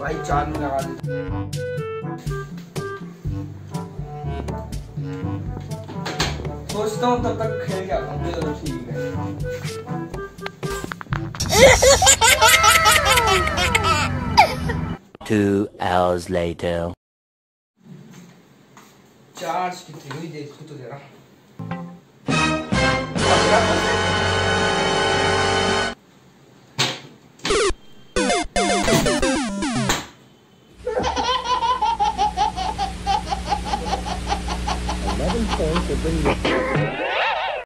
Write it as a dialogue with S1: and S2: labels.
S1: भाई चार में लगा देता सोचता हूँ तब तक खेल के आता हूँ चलो ठीक है।
S2: Two hours later.
S1: चार्ज कितनी हुई देखो तो जरा। परसेंट ของสต